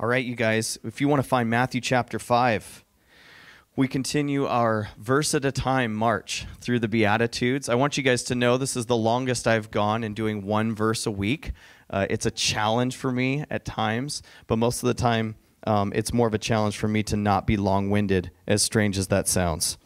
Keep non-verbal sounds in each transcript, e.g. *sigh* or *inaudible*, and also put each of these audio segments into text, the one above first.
All right, you guys, if you want to find Matthew chapter 5, we continue our verse at a time march through the Beatitudes. I want you guys to know this is the longest I've gone in doing one verse a week. Uh, it's a challenge for me at times, but most of the time, um, it's more of a challenge for me to not be long winded, as strange as that sounds.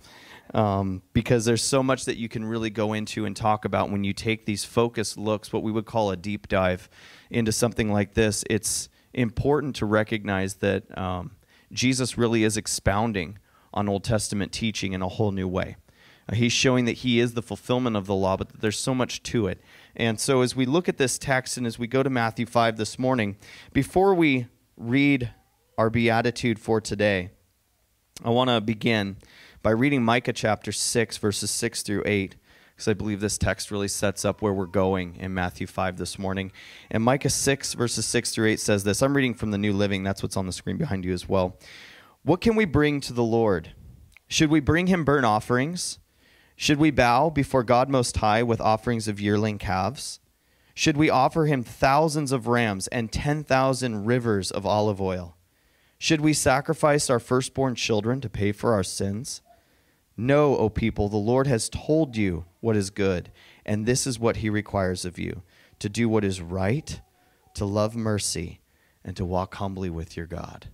Um, because there's so much that you can really go into and talk about when you take these focused looks, what we would call a deep dive into something like this. It's important to recognize that um, Jesus really is expounding on Old Testament teaching in a whole new way. Uh, he's showing that he is the fulfillment of the law, but there's so much to it. And so, as we look at this text and as we go to Matthew 5 this morning, before we read our beatitude for today, I want to begin by reading Micah chapter 6, verses 6 through 8 because I believe this text really sets up where we're going in Matthew 5 this morning. And Micah 6, verses 6 through 8 says this. I'm reading from the New Living. That's what's on the screen behind you as well. What can we bring to the Lord? Should we bring him burnt offerings? Should we bow before God Most High with offerings of yearling calves? Should we offer him thousands of rams and 10,000 rivers of olive oil? Should we sacrifice our firstborn children to pay for our sins? Know, O people, the Lord has told you what is good, and this is what he requires of you to do what is right, to love mercy, and to walk humbly with your God.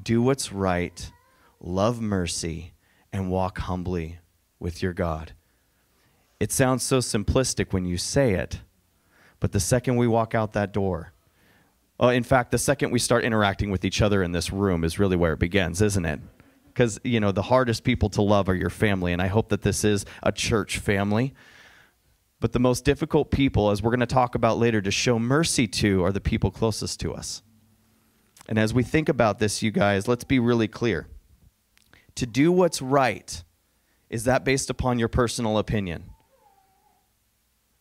Do what's right, love mercy, and walk humbly with your God. It sounds so simplistic when you say it, but the second we walk out that door, uh, in fact, the second we start interacting with each other in this room is really where it begins, isn't it? Because you know the hardest people to love are your family and i hope that this is a church family. But the most difficult people as we're going to talk about later to show mercy to are the people closest to us. And as we think about this you guys let's be really clear. To do what's right is that based upon your personal opinion?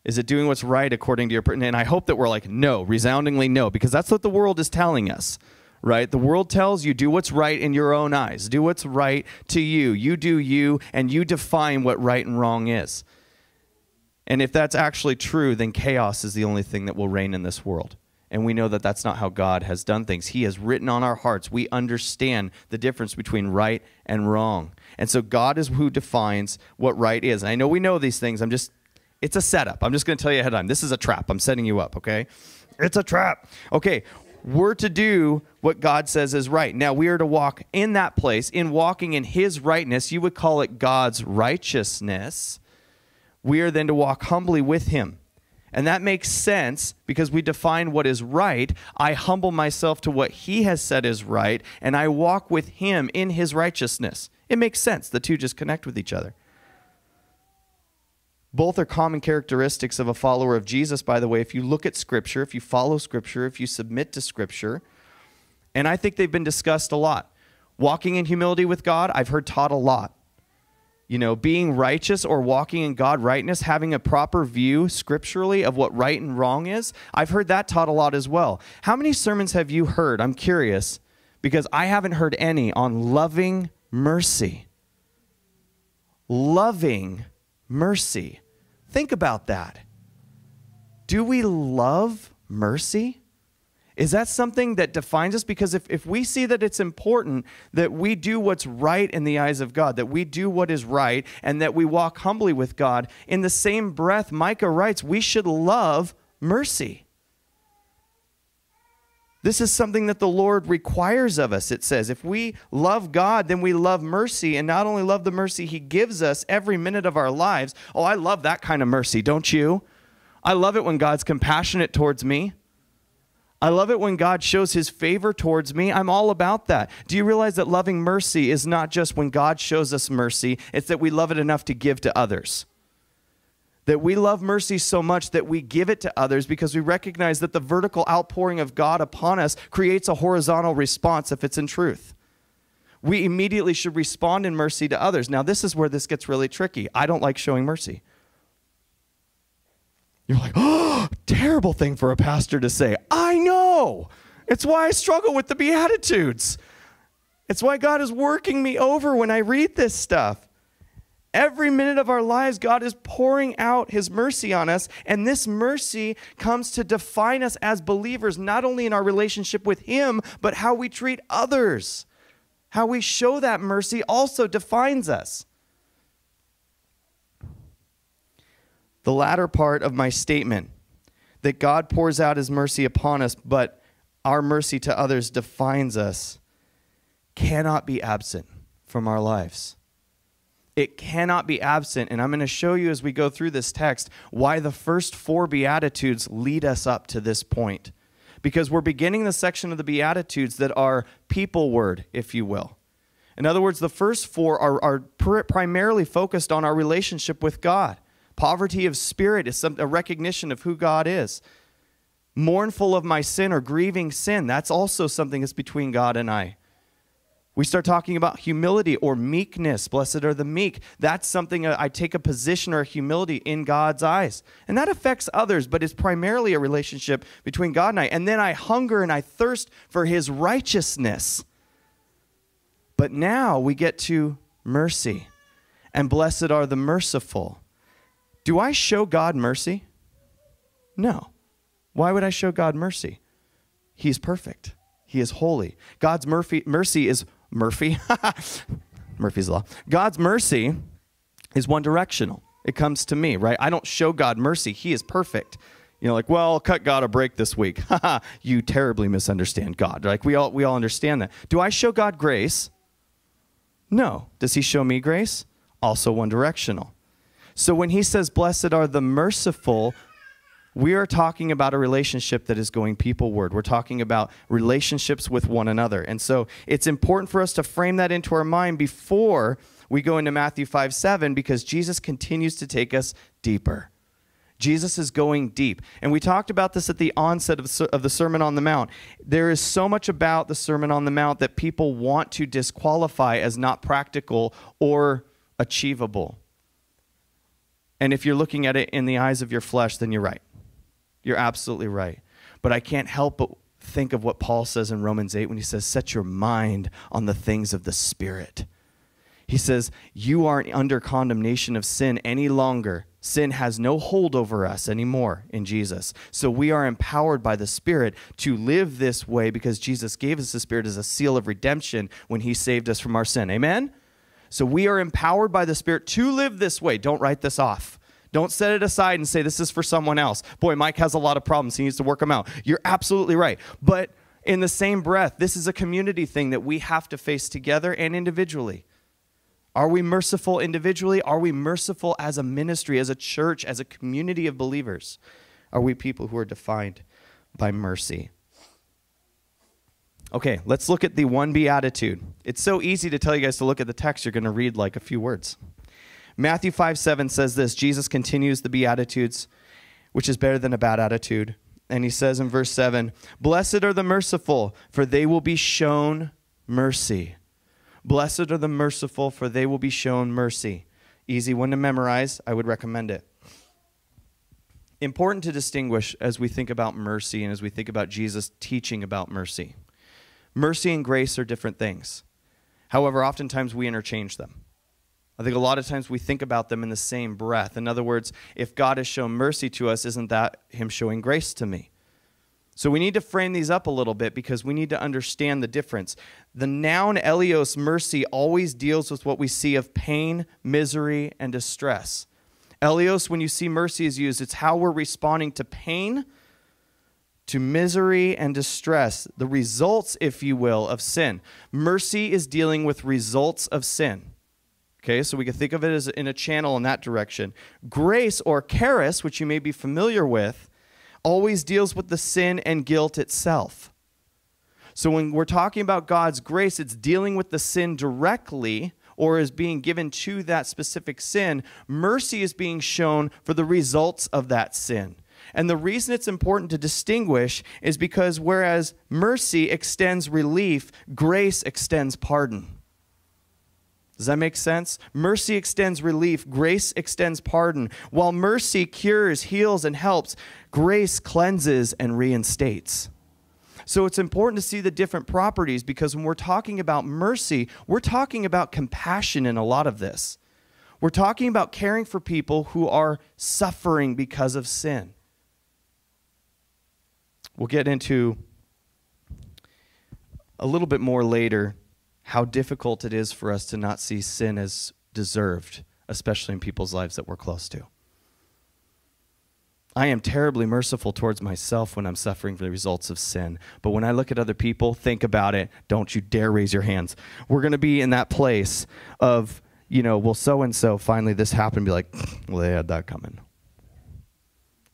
Is it doing what's right according to your and i hope that we're like no resoundingly no because that's what the world is telling us right? The world tells you do what's right in your own eyes, do what's right to you. You do you, and you define what right and wrong is. And if that's actually true, then chaos is the only thing that will reign in this world. And we know that that's not how God has done things. He has written on our hearts. We understand the difference between right and wrong. And so God is who defines what right is. And I know we know these things. I'm just, it's a setup. I'm just going to tell you ahead of time. This is a trap. I'm setting you up, okay? It's a trap. Okay, we're to do what God says is right. Now, we are to walk in that place, in walking in His rightness. You would call it God's righteousness. We are then to walk humbly with Him. And that makes sense because we define what is right. I humble myself to what He has said is right, and I walk with Him in His righteousness. It makes sense. The two just connect with each other. Both are common characteristics of a follower of Jesus, by the way. If you look at Scripture, if you follow Scripture, if you submit to Scripture, and I think they've been discussed a lot. Walking in humility with God, I've heard taught a lot. You know, being righteous or walking in God rightness, having a proper view scripturally of what right and wrong is, I've heard that taught a lot as well. How many sermons have you heard? I'm curious because I haven't heard any on loving mercy. Loving mercy. Think about that. Do we love mercy? Is that something that defines us? Because if, if we see that it's important that we do what's right in the eyes of God, that we do what is right, and that we walk humbly with God, in the same breath, Micah writes, we should love mercy. This is something that the Lord requires of us, it says. If we love God, then we love mercy, and not only love the mercy He gives us every minute of our lives. Oh, I love that kind of mercy, don't you? I love it when God's compassionate towards me. I love it when God shows his favor towards me. I'm all about that. Do you realize that loving mercy is not just when God shows us mercy, it's that we love it enough to give to others? That we love mercy so much that we give it to others because we recognize that the vertical outpouring of God upon us creates a horizontal response if it's in truth. We immediately should respond in mercy to others. Now, this is where this gets really tricky. I don't like showing mercy. You're like, oh, terrible thing for a pastor to say. I know. It's why I struggle with the Beatitudes. It's why God is working me over when I read this stuff. Every minute of our lives, God is pouring out His mercy on us. And this mercy comes to define us as believers, not only in our relationship with Him, but how we treat others. How we show that mercy also defines us. The latter part of my statement that God pours out His mercy upon us, but our mercy to others defines us, cannot be absent from our lives. It cannot be absent. And I'm going to show you as we go through this text why the first four Beatitudes lead us up to this point. Because we're beginning the section of the Beatitudes that are people word, if you will. In other words, the first four are, are pr- primarily focused on our relationship with God. Poverty of spirit is some, a recognition of who God is. Mournful of my sin or grieving sin, that's also something that's between God and I. We start talking about humility or meekness. Blessed are the meek. That's something I take a position or humility in God's eyes. And that affects others, but it's primarily a relationship between God and I. And then I hunger and I thirst for his righteousness. But now we get to mercy. And blessed are the merciful. Do I show God mercy? No. Why would I show God mercy? He's perfect. He is holy. God's mercy, mercy is Murphy. *laughs* Murphy's Law. God's mercy is one directional. It comes to me, right? I don't show God mercy. He is perfect. You know, like, well, cut God a break this week. *laughs* you terribly misunderstand God. Like we all we all understand that. Do I show God grace? No. Does he show me grace? Also one directional. So when he says, Blessed are the merciful, we are talking about a relationship that is going peopleward. We're talking about relationships with one another. And so it's important for us to frame that into our mind before we go into Matthew 5 7 because Jesus continues to take us deeper. Jesus is going deep. And we talked about this at the onset of of, the Sermon on the Mount. There is so much about the Sermon on the Mount that people want to disqualify as not practical or achievable. And if you're looking at it in the eyes of your flesh, then you're right. You're absolutely right. But I can't help but think of what Paul says in Romans 8 when he says, Set your mind on the things of the Spirit. He says, You aren't under condemnation of sin any longer. Sin has no hold over us anymore in Jesus. So we are empowered by the Spirit to live this way because Jesus gave us the Spirit as a seal of redemption when He saved us from our sin. Amen? So we are empowered by the Spirit to live this way. Don't write this off. Don't set it aside and say, this is for someone else. Boy, Mike has a lot of problems. He needs to work them out. You're absolutely right. But in the same breath, this is a community thing that we have to face together and individually. Are we merciful individually? Are we merciful as a ministry, as a church, as a community of believers? Are we people who are defined by mercy? Okay, let's look at the one beatitude. It's so easy to tell you guys to look at the text, you're going to read like a few words. Matthew 5 7 says this Jesus continues the Beatitudes, which is better than a bad attitude. And he says in verse 7 Blessed are the merciful, for they will be shown mercy. Blessed are the merciful, for they will be shown mercy. Easy one to memorize. I would recommend it. Important to distinguish as we think about mercy and as we think about Jesus teaching about mercy. Mercy and grace are different things. However, oftentimes we interchange them. I think a lot of times we think about them in the same breath. In other words, if God has shown mercy to us, isn't that Him showing grace to me? So we need to frame these up a little bit because we need to understand the difference. The noun eleos, mercy, always deals with what we see of pain, misery, and distress. Eleos, when you see mercy is used, it's how we're responding to pain, to misery, and distress, the results, if you will, of sin. Mercy is dealing with results of sin. Okay, so we can think of it as in a channel in that direction. Grace or charis, which you may be familiar with, always deals with the sin and guilt itself. So when we're talking about God's grace, it's dealing with the sin directly or is being given to that specific sin. Mercy is being shown for the results of that sin. And the reason it's important to distinguish is because whereas mercy extends relief, grace extends pardon. Does that make sense? Mercy extends relief, grace extends pardon. While mercy cures, heals, and helps, grace cleanses and reinstates. So it's important to see the different properties because when we're talking about mercy, we're talking about compassion in a lot of this. We're talking about caring for people who are suffering because of sin. We'll get into a little bit more later how difficult it is for us to not see sin as deserved, especially in people's lives that we're close to. I am terribly merciful towards myself when I'm suffering the results of sin. But when I look at other people, think about it. Don't you dare raise your hands. We're going to be in that place of, you know, well, so and so finally this happened, be like, *sniffs* well, they had that coming.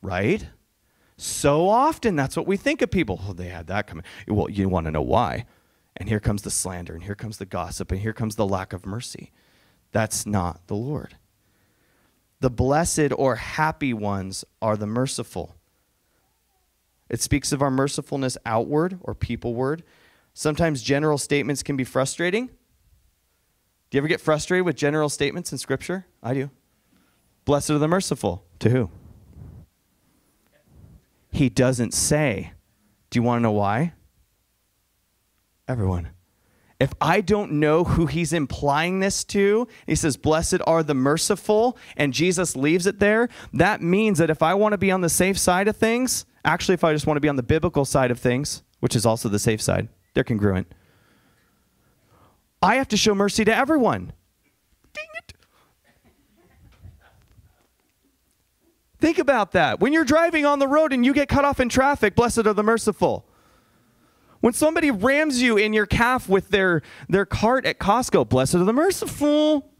Right? So often that's what we think of people. Oh, they had that coming. Well, you want to know why. And here comes the slander, and here comes the gossip, and here comes the lack of mercy. That's not the Lord. The blessed or happy ones are the merciful. It speaks of our mercifulness outward or peopleward. Sometimes general statements can be frustrating. Do you ever get frustrated with general statements in Scripture? I do. Blessed are the merciful. To who? He doesn't say. Do you want to know why? Everyone. If I don't know who he's implying this to, he says, Blessed are the merciful, and Jesus leaves it there, that means that if I want to be on the safe side of things, actually, if I just want to be on the biblical side of things, which is also the safe side, they're congruent, I have to show mercy to everyone. Dang it. Think about that. When you're driving on the road and you get cut off in traffic, blessed are the merciful. When somebody rams you in your calf with their, their cart at Costco, blessed are the merciful.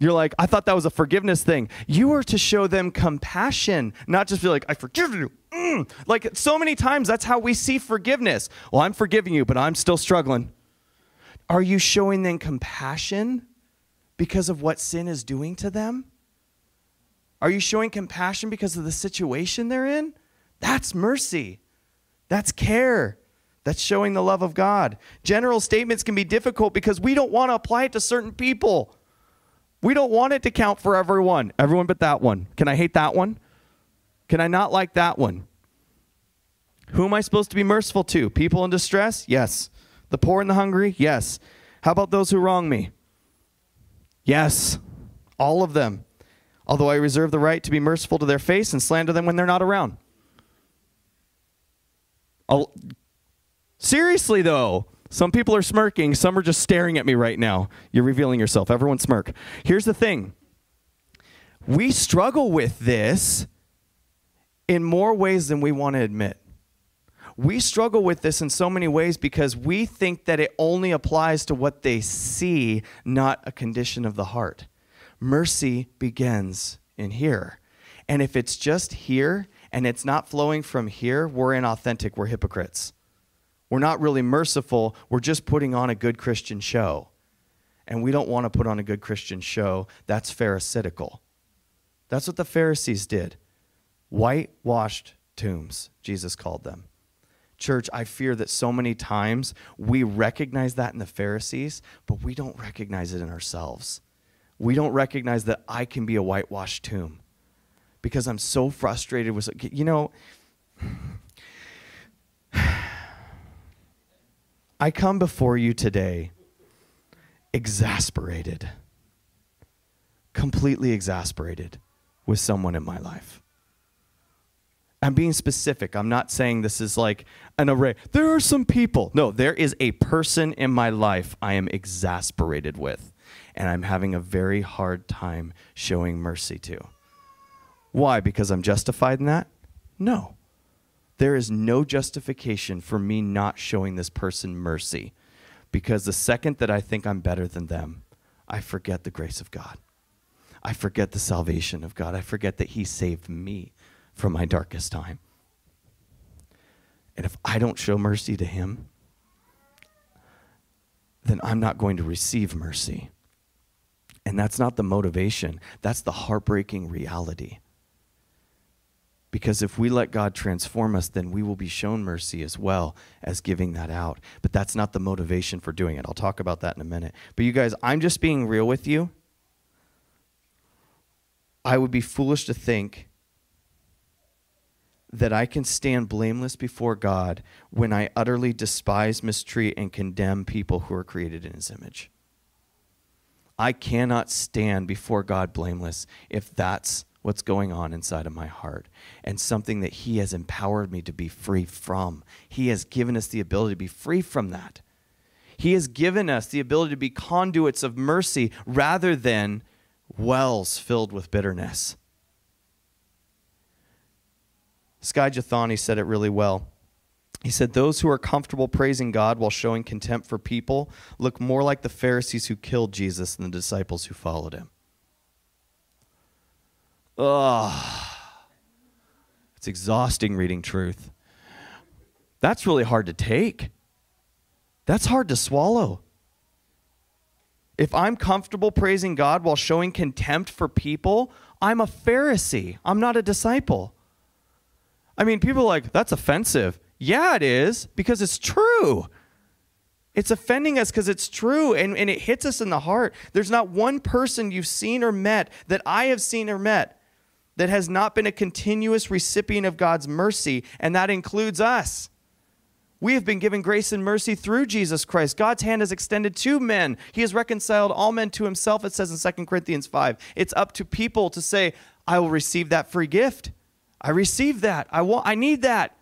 You're like, I thought that was a forgiveness thing. You are to show them compassion, not just be like, I forgive you. Mm. Like so many times, that's how we see forgiveness. Well, I'm forgiving you, but I'm still struggling. Are you showing them compassion because of what sin is doing to them? Are you showing compassion because of the situation they're in? That's mercy. That's care. That's showing the love of God. General statements can be difficult because we don't want to apply it to certain people. We don't want it to count for everyone. Everyone but that one. Can I hate that one? Can I not like that one? Who am I supposed to be merciful to? People in distress? Yes. The poor and the hungry? Yes. How about those who wrong me? Yes. All of them. Although I reserve the right to be merciful to their face and slander them when they're not around. I'll, seriously, though, some people are smirking, some are just staring at me right now. You're revealing yourself. Everyone smirk. Here's the thing we struggle with this in more ways than we want to admit. We struggle with this in so many ways because we think that it only applies to what they see, not a condition of the heart. Mercy begins in here. And if it's just here, and it's not flowing from here, we're inauthentic, we're hypocrites. We're not really merciful, we're just putting on a good Christian show. And we don't want to put on a good Christian show. That's Pharisaical. That's what the Pharisees did. Whitewashed tombs, Jesus called them. Church, I fear that so many times we recognize that in the Pharisees, but we don't recognize it in ourselves. We don't recognize that I can be a whitewashed tomb because I'm so frustrated with, you know, *sighs* I come before you today exasperated, completely exasperated with someone in my life. I'm being specific. I'm not saying this is like an array. There are some people. No, there is a person in my life I am exasperated with, and I'm having a very hard time showing mercy to. Why? Because I'm justified in that? No. There is no justification for me not showing this person mercy. Because the second that I think I'm better than them, I forget the grace of God. I forget the salvation of God. I forget that He saved me from my darkest time. And if I don't show mercy to Him, then I'm not going to receive mercy. And that's not the motivation, that's the heartbreaking reality. Because if we let God transform us, then we will be shown mercy as well as giving that out. But that's not the motivation for doing it. I'll talk about that in a minute. But you guys, I'm just being real with you. I would be foolish to think that I can stand blameless before God when I utterly despise, mistreat, and condemn people who are created in his image. I cannot stand before God blameless if that's what's going on inside of my heart and something that He has empowered me to be free from. He has given us the ability to be free from that. He has given us the ability to be conduits of mercy rather than wells filled with bitterness. Skye Jethani said it really well. He said, Those who are comfortable praising God while showing contempt for people look more like the Pharisees who killed Jesus than the disciples who followed him. Ugh. It's exhausting reading truth. That's really hard to take. That's hard to swallow. If I'm comfortable praising God while showing contempt for people, I'm a Pharisee. I'm not a disciple. I mean, people are like, that's offensive. Yeah, it is, because it's true. It's offending us because it's true and, and it hits us in the heart. There's not one person you've seen or met that I have seen or met that has not been a continuous recipient of God's mercy, and that includes us. We have been given grace and mercy through Jesus Christ. God's hand is extended to men. He has reconciled all men to himself, it says in 2 Corinthians 5. It's up to people to say, I will receive that free gift. I receive that. I want I need that.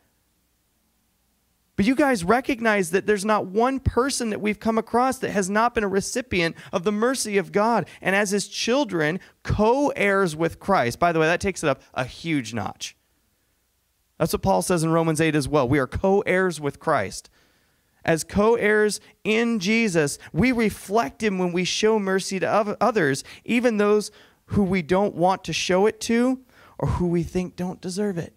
But you guys recognize that there's not one person that we've come across that has not been a recipient of the mercy of God. And as his children, co heirs with Christ. By the way, that takes it up a huge notch. That's what Paul says in Romans 8 as well. We are co heirs with Christ. As co heirs in Jesus, we reflect him when we show mercy to others, even those who we don't want to show it to or who we think don't deserve it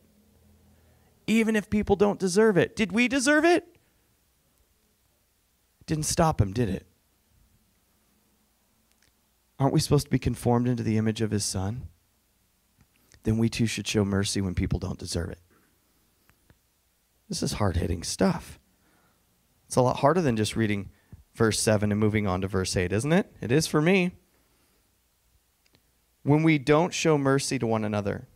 even if people don't deserve it. Did we deserve it? didn't stop him, did it? Aren't we supposed to be conformed into the image of his son? Then we too should show mercy when people don't deserve it. This is hard hitting stuff. It's a lot harder than just reading verse 7 and moving on to verse 8, isn't it? It is for me. When we don't show mercy to one another,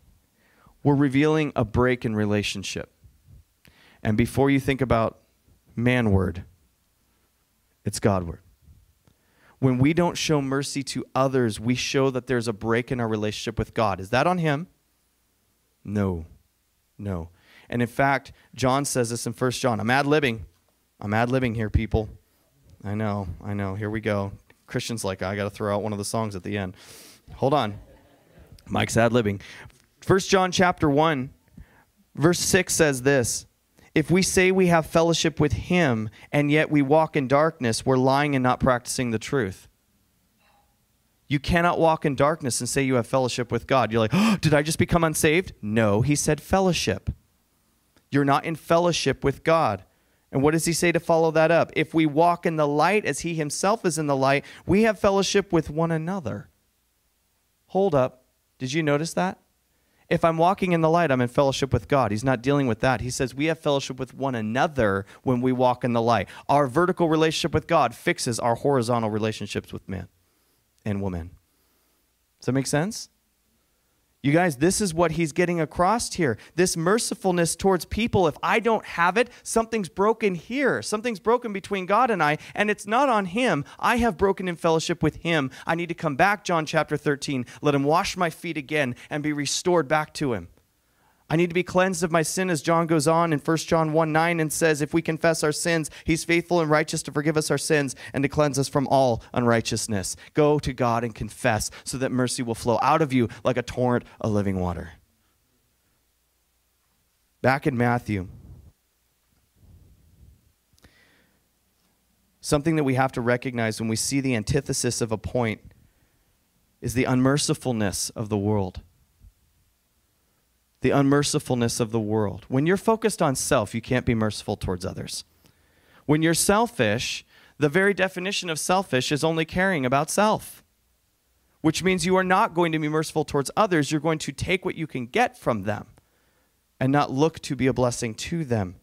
we're revealing a break in relationship. And before you think about man word, it's God word. When we don't show mercy to others, we show that there's a break in our relationship with God. Is that on Him? No. No. And in fact, John says this in 1 John. I'm ad libbing. I'm ad libbing here, people. I know, I know. Here we go. Christian's like, I got to throw out one of the songs at the end. Hold on. Mike's ad libbing. 1 John chapter 1 verse 6 says this if we say we have fellowship with him and yet we walk in darkness we're lying and not practicing the truth you cannot walk in darkness and say you have fellowship with God. You're like, oh, *gasps* did I just become unsaved? No, he said fellowship. You're not in fellowship with God. And what does he say to follow that up? If we walk in the light as he himself is in the light, we have fellowship with one another. Hold up. Did you notice that? If I'm walking in the light, I'm in fellowship with God. He's not dealing with that. He says we have fellowship with one another when we walk in the light. Our vertical relationship with God fixes our horizontal relationships with man and woman. Does that make sense? You guys, this is what he's getting across here. This mercifulness towards people. If I don't have it, something's broken here. Something's broken between God and I, and it's not on him. I have broken in fellowship with him. I need to come back, John chapter 13. Let him wash my feet again and be restored back to him. I need to be cleansed of my sin, as John goes on in 1 John 1 9 and says, If we confess our sins, he's faithful and righteous to forgive us our sins and to cleanse us from all unrighteousness. Go to God and confess so that mercy will flow out of you like a torrent of living water. Back in Matthew, something that we have to recognize when we see the antithesis of a point is the unmercifulness of the world the unmercifulness of the world. When you're focused on self, you can't be merciful towards others. When you're selfish, the very definition of selfish is only caring about self, which means you are not going to be merciful towards others. You're going to take what you can get from them and not look to be a blessing to them.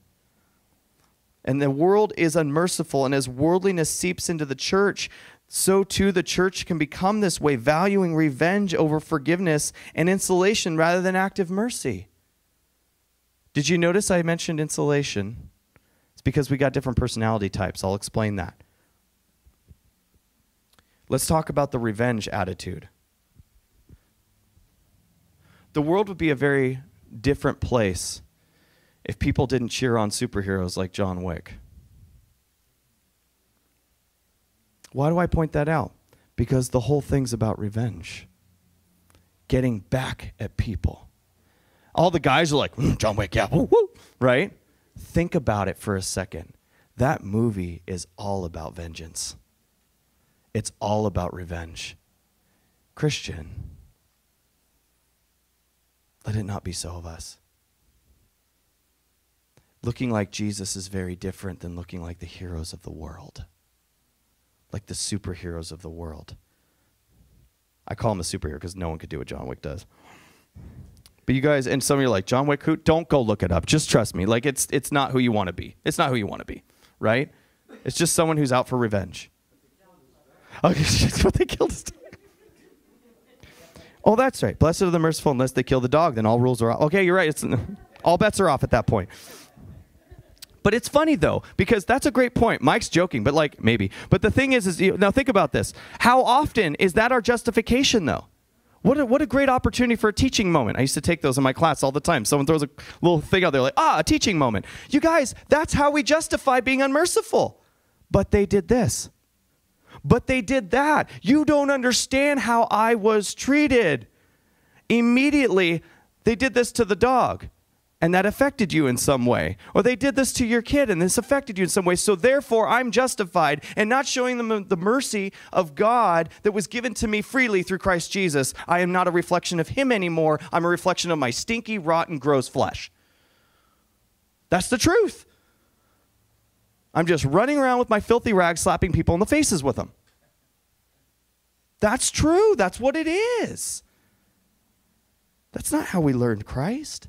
And the world is unmerciful, and as worldliness seeps into the church, so too the church can become this way, valuing revenge over forgiveness and insulation rather than active mercy. Did you notice I mentioned insulation? It's because we got different personality types. I'll explain that. Let's talk about the revenge attitude. The world would be a very different place if people didn't cheer on superheroes like John Wick. Why do I point that out? Because the whole thing's about revenge, getting back at people. All the guys are like, mm, John Wick, yeah, woo, woo, right? Think about it for a second. That movie is all about vengeance, it's all about revenge. Christian, let it not be so of us. Looking like Jesus is very different than looking like the heroes of the world, like the superheroes of the world. I call him a superhero because no one could do what John Wick does. But you guys, and some of you are like, John Wick, who? Don't go look it up. Just trust me. Like, it's, it's not who you want to be. It's not who you want to be, right? It's just someone who's out for revenge. Oh, *laughs* what they killed his dog. Oh, that's right. Blessed are the merciful unless they kill the dog, then all rules are off. Okay, you're right. It's, *laughs* all bets are off at that point. But it's funny though, because that's a great point. Mike's joking, but like maybe. But the thing is, is you, now think about this. How often is that our justification though? What a, what a great opportunity for a teaching moment. I used to take those in my class all the time. Someone throws a little thing out there like, ah, a teaching moment. You guys, that's how we justify being unmerciful. But they did this. But they did that. You don't understand how I was treated. Immediately, they did this to the dog and that affected you in some way. Or they did this to your kid and this affected you in some way. So therefore, I'm justified and not showing them the mercy of God that was given to me freely through Christ Jesus. I am not a reflection of Him anymore. I'm a reflection of my stinky, rotten, gross flesh. That's the truth. I'm just running around with my filthy rags, slapping people in the faces with them. That's true. That's what it is. That's not how we learned Christ.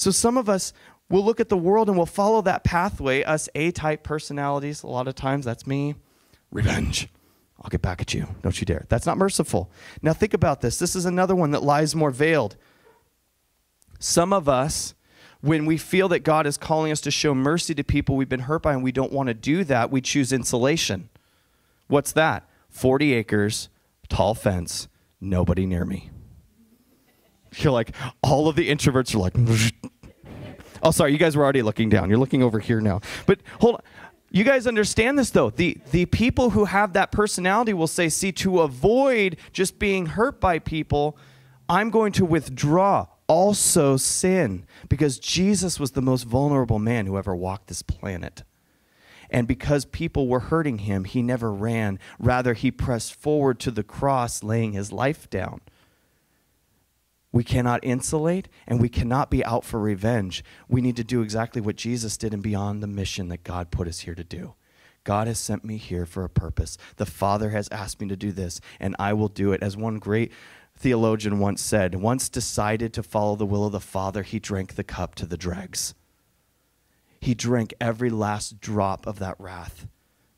So some of us will look at the world and we'll follow that pathway, us A type personalities. A lot of times that's me. Revenge. I'll get back at you. Don't you dare. That's not merciful. Now think about this. This is another one that lies more veiled. Some of us, when we feel that God is calling us to show mercy to people we've been hurt by and we don't want to do that, we choose insulation. What's that? 40 acres, tall fence, nobody near me. You're like, all of the introverts are like, *laughs* oh, sorry, you guys were already looking down. You're looking over here now. But hold on. You guys understand this though. The the people who have that personality will say, see, to avoid just being hurt by people, I'm going to withdraw also sin because Jesus was the most vulnerable man who ever walked this planet. And because people were hurting him, he never ran. Rather, he pressed forward to the cross, laying his life down. We cannot insulate and we cannot be out for revenge. We need to do exactly what Jesus did and beyond the mission that God put us here to do. God has sent me here for a purpose. The Father has asked me to do this, and I will do it. As one great theologian once said, once decided to follow the will of the Father, he drank the cup to the dregs. He drank every last drop of that wrath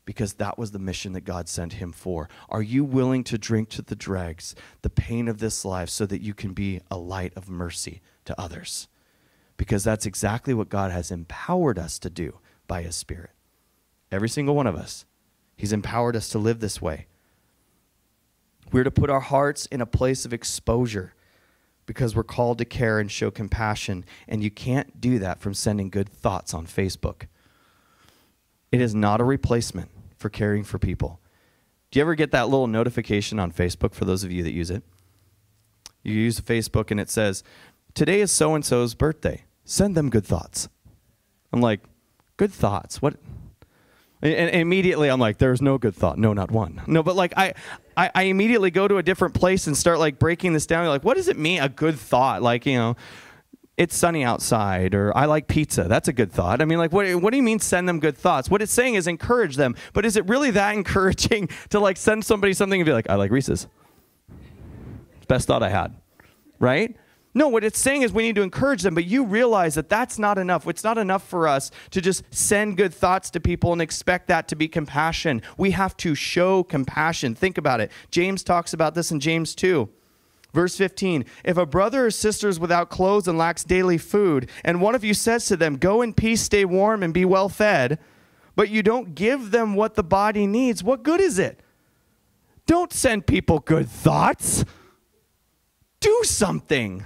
because that was the mission that God sent him for. Are you willing to drink to the dregs the pain of this life so that you can be a light of mercy to others? Because that's exactly what God has empowered us to do by his Spirit. Every single one of us. He's empowered us to live this way. We're to put our hearts in a place of exposure because we're called to care and show compassion. And you can't do that from sending good thoughts on Facebook. It is not a replacement for caring for people. Do you ever get that little notification on Facebook for those of you that use it? You use Facebook and it says, Today is so and so's birthday. Send them good thoughts. I'm like, Good thoughts? What? And, immediately I'm like, there's no good thought. No, not one. No, but like I, I, I immediately go to a different place and start like breaking this down. You're like, what does it mean? A good thought? Like, you know, it's sunny outside or I like pizza. That's a good thought. I mean, like, what, what do you mean send them good thoughts? What it's saying is encourage them. But is it really that *laughs* encouraging to like send somebody something and be like, I like Reese's? Best thought I had, right? No, what it's saying is we need to encourage them, but you realize that that's not enough. It's not enough for us to just send good thoughts to people and expect that to be compassion. We have to show compassion. Think about it. James talks about this in James 2. Verse 15 If a brother or sister is without clothes and lacks daily food, and one of you says to them, Go in peace, stay warm, and be well fed, but you don't give them what the body needs, what good is it? Don't send people good thoughts. Do something.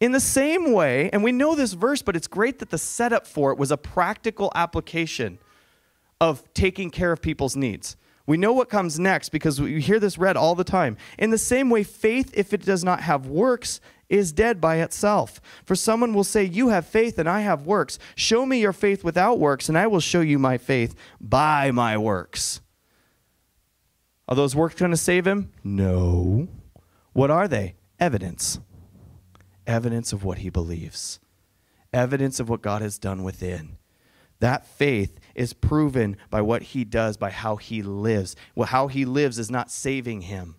In the same way, and we know this verse, but it's great that the setup for it was a practical application of taking care of people's needs. We know what comes next because we hear this read all the time. In the same way, faith, if it does not have works, is dead by itself. For someone will say, You have faith and I have works. Show me your faith without works, and I will show you my faith by my works. Are those works going to save him? No. What are they? Evidence evidence of what he believes, evidence of what God has done within. That faith is proven by what he does, by how he lives. Well, how he lives is not saving him,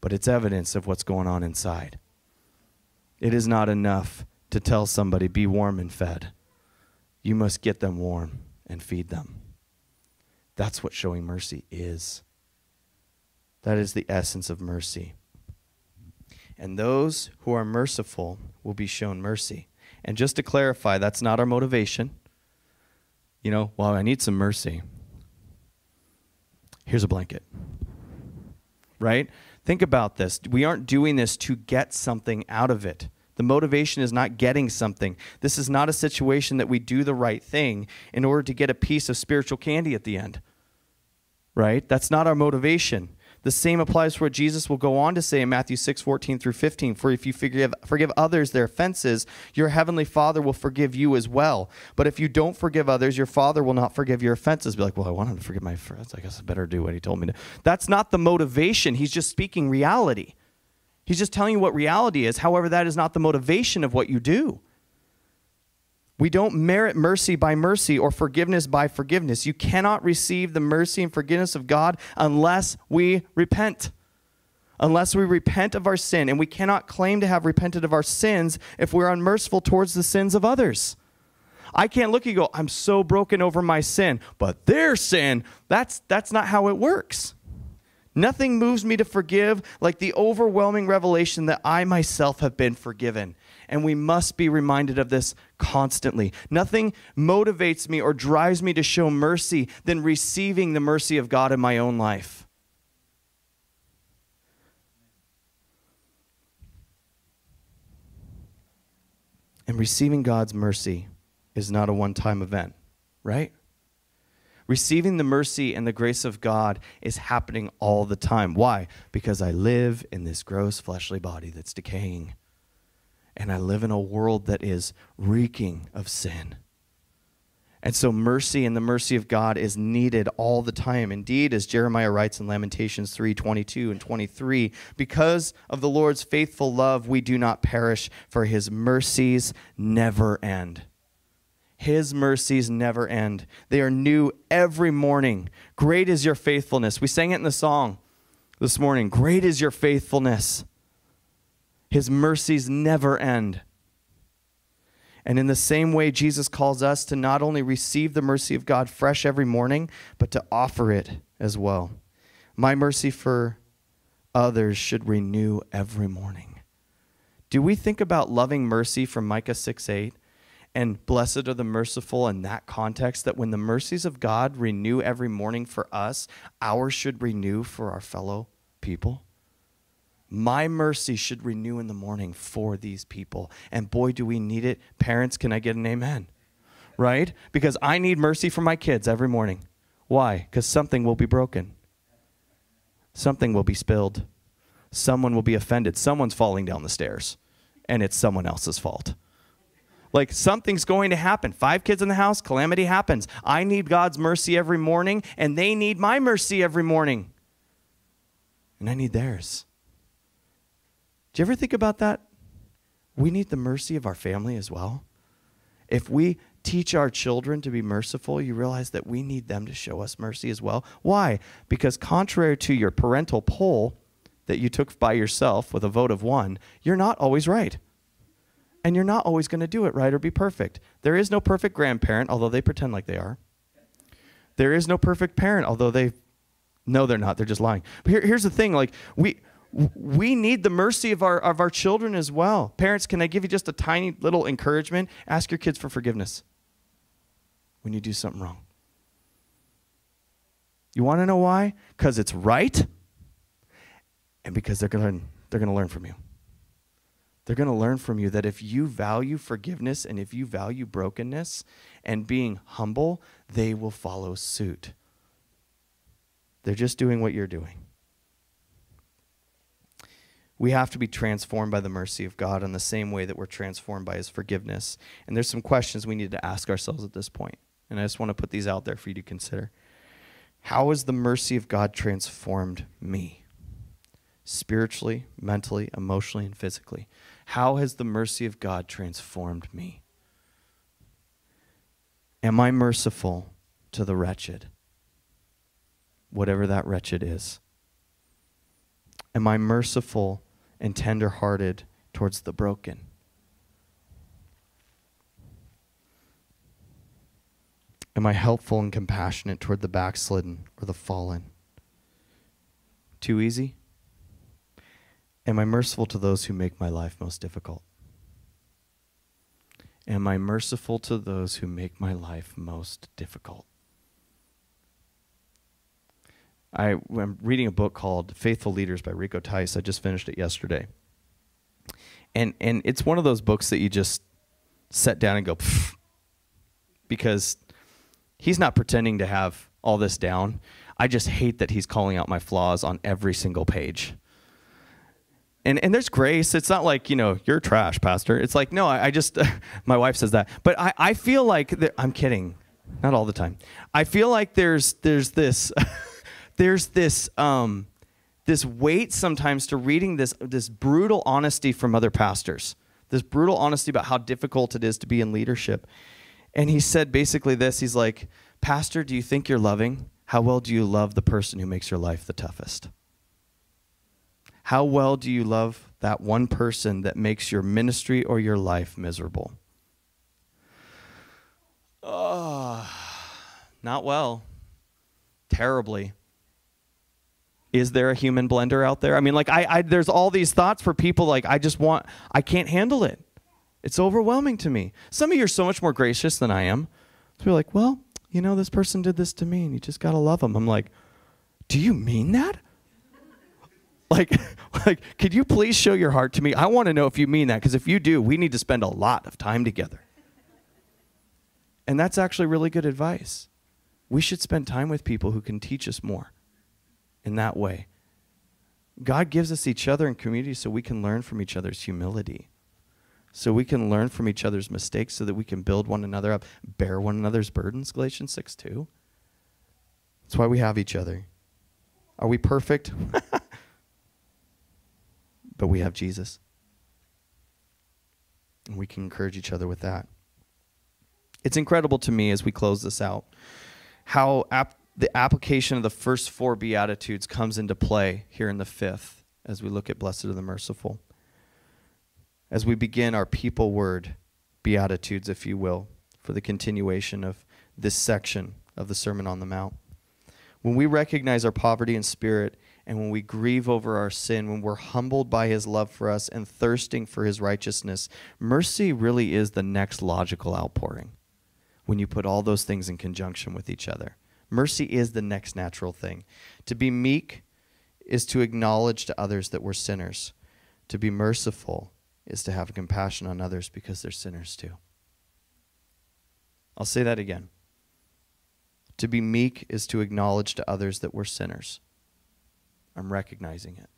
but it's evidence of what's going on inside. It is not enough to tell somebody, be warm and fed. You must get them warm and feed them. That's what showing mercy is. That is the essence of mercy. And those who are merciful will be shown mercy. And just to clarify, that's not our motivation. You know, well, I need some mercy. Here's a blanket. Right? Think about this. We aren't doing this to get something out of it. The motivation is not getting something. This is not a situation that we do the right thing in order to get a piece of spiritual candy at the end. Right? That's not our motivation. The same applies for what Jesus will go on to say in Matthew 6, 14 through 15. For if you forgive, forgive others their offenses, your heavenly Father will forgive you as well. But if you don't forgive others, your Father will not forgive your offenses. Be like, well, I want him to forgive my friends. I guess I better do what he told me to. That's not the motivation. He's just speaking reality. He's just telling you what reality is. However, that is not the motivation of what you do. We don't merit mercy by mercy or forgiveness by forgiveness. You cannot receive the mercy and forgiveness of God unless we repent. Unless we repent of our sin. And we cannot claim to have repented of our sins if we're unmerciful towards the sins of others. I can't look and go, I'm so broken over my sin, but their sin, that's, that's not how it works. Nothing moves me to forgive like the overwhelming revelation that I myself have been forgiven and we must be reminded of this constantly. Nothing motivates me or drives me to show mercy than receiving the mercy of God in my own life. And receiving God's mercy is not a one time event, right? Receiving the mercy and the grace of God is happening all the time. Why? Because I live in this gross fleshly body that's decaying and I live in a world that is reeking of sin. And so mercy and the mercy of God is needed all the time. Indeed, as Jeremiah writes in Lamentations 3 22 and 23, because of the Lord's faithful love, we do not perish, for his mercies never end. His mercies never end. They are new every morning. Great is your faithfulness. We sang it in the song this morning. Great is your faithfulness. His mercies never end. And in the same way, Jesus calls us to not only receive the mercy of God fresh every morning, but to offer it as well. My mercy for others should renew every morning. Do we think about loving mercy from Micah 6 8 and blessed are the merciful in that context? That when the mercies of God renew every morning for us, ours should renew for our fellow people? My mercy should renew in the morning for these people. And boy, do we need it. Parents, can I get an amen? Right? Because I need mercy for my kids every morning. Why? Because something will be broken, something will be spilled, someone will be offended, someone's falling down the stairs, and it's someone else's fault. Like something's going to happen. Five kids in the house, calamity happens. I need God's mercy every morning, and they need my mercy every morning. And I need theirs. Do you ever think about that? We need the mercy of our family as well. If we teach our children to be merciful, you realize that we need them to show us mercy as well. Why? Because contrary to your parental poll that you took by yourself with a vote of one, you're not always right. And you're not always going to do it right or be perfect. There is no perfect grandparent, although they pretend like they are. There is no perfect parent, although they no, they're not. They're just lying. But here, here's the thing: like we we need the mercy of our, of our children as well. Parents, can I give you just a tiny little encouragement? Ask your kids for forgiveness when you do something wrong. You want to know why? Because it's right and because they're to they're going to learn from you. They're going to learn from you that if you value forgiveness and if you value brokenness and being humble, they will follow suit. They're just doing what you're doing. We have to be transformed by the mercy of God in the same way that we're transformed by his forgiveness. And there's some questions we need to ask ourselves at this point. And I just want to put these out there for you to consider. How has the mercy of God transformed me? Spiritually, mentally, emotionally, and physically. How has the mercy of God transformed me? Am I merciful to the wretched? Whatever that wretched is. Am I merciful and tenderhearted towards the broken? Am I helpful and compassionate toward the backslidden or the fallen? Too easy? Am I merciful to those who make my life most difficult? Am I merciful to those who make my life most difficult? I, am reading a book called Faithful Leaders by Rico Tice. I just finished it yesterday. And, and it's one of those books that you just set down and go, because he's not pretending to have all this down. I just hate that he's calling out my flaws on every single page and and there's grace. It's not like you know you're trash, pastor. It's like no, I, I just *laughs* my wife says that, but I I feel like there, I'm kidding, not all the time. I feel like there's there's this *laughs* there's this um this weight sometimes to reading this this brutal honesty from other pastors, this brutal honesty about how difficult it is to be in leadership. And he said basically this. He's like, Pastor, do you think you're loving? How well do you love the person who makes your life the toughest? How well do you love that one person that makes your ministry or your life miserable? Oh, not well. Terribly. Is there a human blender out there? I mean, like, I, I, there's all these thoughts for people like, I just want, I can't handle it. It's overwhelming to me. Some of you are so much more gracious than I am. So you're like, well, you know, this person did this to me and you just got to love them. I'm like, do you mean that? *laughs* like *laughs* like could you please show your heart to me i want to know if you mean that because if you do we need to spend a lot of time together and that's actually really good advice we should spend time with people who can teach us more in that way god gives us each other in community so we can learn from each other's humility so we can learn from each other's mistakes so that we can build one another up bear one another's burdens galatians 6 2 that's why we have each other are we perfect *laughs* but we have Jesus. And we can encourage each other with that. It's incredible to me as we close this out how ap- the application of the first four Beatitudes comes into play here in the fifth as we look at Blessed are the Merciful. As we begin our people word Beatitudes, if you will, for the continuation of this section of the Sermon on the Mount. When we recognize our poverty in spirit and when we grieve over our sin, when we're humbled by his love for us and thirsting for his righteousness, mercy really is the next logical outpouring when you put all those things in conjunction with each other. Mercy is the next natural thing. To be meek is to acknowledge to others that we're sinners. To be merciful is to have compassion on others because they're sinners too. I'll say that again. To be meek is to acknowledge to others that we're sinners. I'm recognizing it.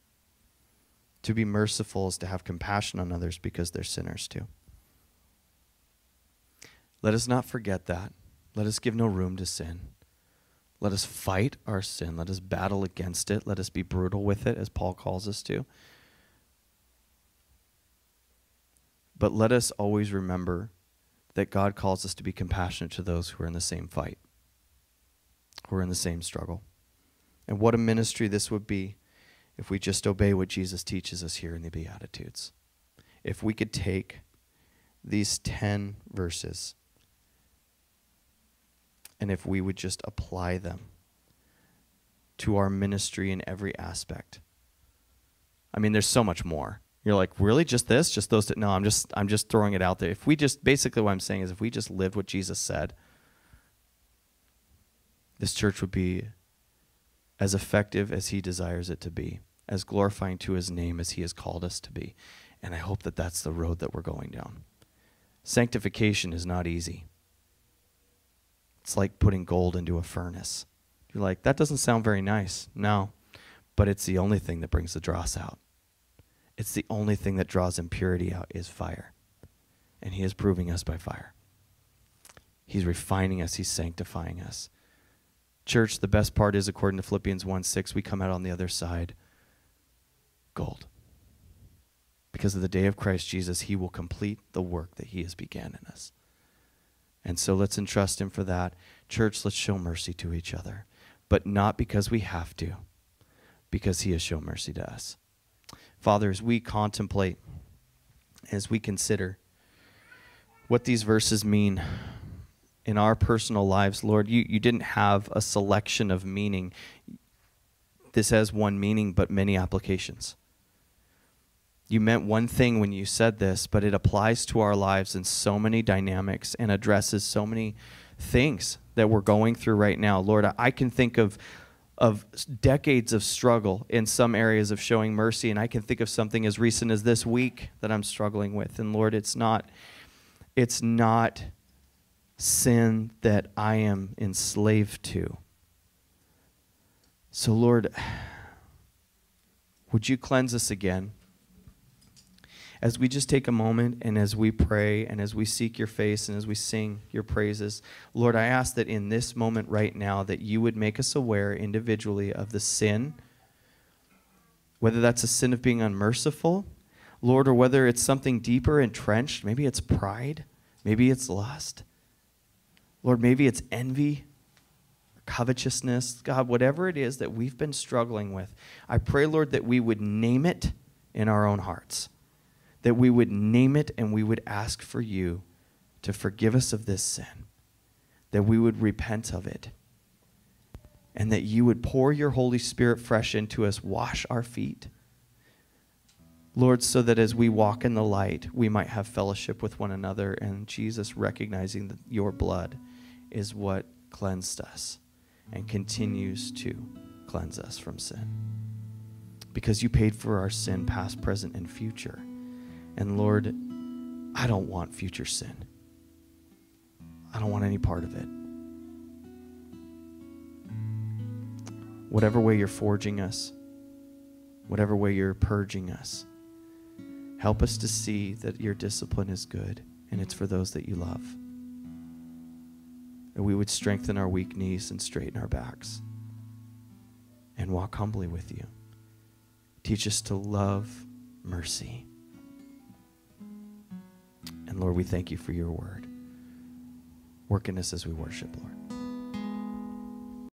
To be merciful is to have compassion on others because they're sinners too. Let us not forget that. Let us give no room to sin. Let us fight our sin. Let us battle against it. Let us be brutal with it, as Paul calls us to. But let us always remember that God calls us to be compassionate to those who are in the same fight, who are in the same struggle. And what a ministry this would be if we just obey what Jesus teaches us here in the Beatitudes. If we could take these 10 verses and if we would just apply them to our ministry in every aspect. I mean, there's so much more. You're like, really, just this, just those? T-? No, I'm just, I'm just throwing it out there. If we just, basically, what I'm saying is, if we just lived what Jesus said, this church would be as effective as He desires it to be, as glorifying to His name as He has called us to be. And I hope that that's the road that we're going down. Sanctification is not easy. It's like putting gold into a furnace. You're like, that doesn't sound very nice. No, but it's the only thing that brings the dross out. It's the only thing that draws impurity out is fire. And He is proving us by fire. He's refining us, He's sanctifying us. Church, the best part is, according to Philippians 1 6, we come out on the other side gold. Because of the day of Christ Jesus, He will complete the work that He has began in us. And so let's entrust Him for that. Church, let's show mercy to each other, but not because we have to, because He has shown mercy to us. Father, as we contemplate, as we consider what these verses mean in our personal lives, Lord, you, you didn't have a selection of meaning. This has one meaning, but many applications. You meant one thing when you said this, but it applies to our lives in so many dynamics and addresses so many things that we're going through right now. Lord, I can think of of decades of struggle in some areas of showing mercy and I can think of something as recent as this week that I'm struggling with and Lord it's not it's not sin that I am enslaved to. So, Lord, would you cleanse us again? As we just take a moment and as we pray and as we seek your face and as we sing your praises, Lord, I ask that in this moment right now that you would make us aware individually of the sin, whether that's a sin of being unmerciful, Lord, or whether it's something deeper entrenched, maybe it's pride, maybe it's lust. Lord, maybe it's envy, covetousness, God, whatever it is that we've been struggling with. I pray, Lord, that we would name it in our own hearts, that we would name it and we would ask for you to forgive us of this sin, that we would repent of it, and that you would pour your Holy Spirit fresh into us, wash our feet. Lord, so that as we walk in the light, we might have fellowship with one another and Jesus recognizing that your blood is what cleansed us and continues to cleanse us from sin. Because you paid for our sin, past, present, and future. And Lord, I don't want future sin. I don't want any part of it. Whatever way you're forging us, whatever way you're purging us, help us to see that your discipline is good and it's for those that you love that we would strengthen our weak knees and straighten our backs and walk humbly with you. Teach us to love mercy. And Lord, we thank you for your word. Work in us as we worship, Lord.